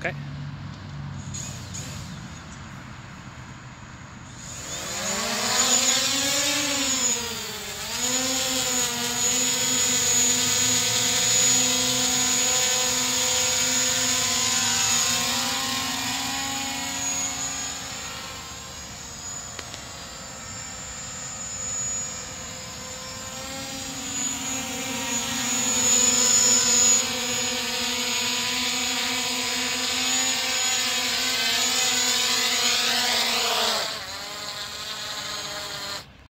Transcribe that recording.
Okay.